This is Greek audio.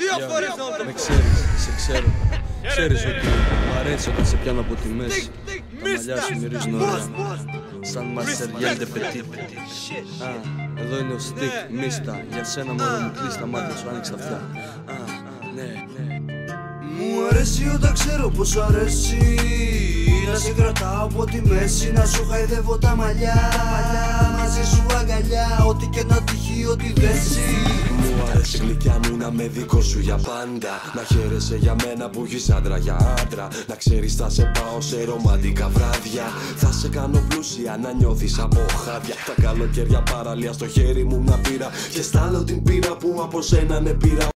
Δύο φορές Με ξέρεις, σε ξέρω. Ξέρεις ότι μου αρέσει όταν σε πιάνω από τη μέση. Τα μαλλιά σου μυρίζουν ωραία. Σαν μάστερ γέλτε πετί Α, εδώ είναι ο στικ, μίστα Για σένα μόνο μου κλείς τα μάτια σου, άνοιξε τα αυτιά Α, ναι, ναι. Μου αρέσει όταν ξέρω πως σου αρέσει. Να σε κρατάω από τη μέση Να σου χαϊδεύω τα μαλλιά. Μαζί σου αγκαλιά Ό,τι και να τυχεί, ό,τι δέσει. Μου αρέσει γλυκιά μου να με δικό σου για πάντα. Να χαίρεσαι για μένα που έχεις άντρα για άντρα. Να ξέρεις θα σε πάω σε ρομαντικά βράδια. Θα σε κάνω πλούσια να νιώθεις από χάδια. Τα καλοκαίρια παραλία στο χέρι μου μια πήρα. Και στάλω την πύρα που από σένα ναι πήρα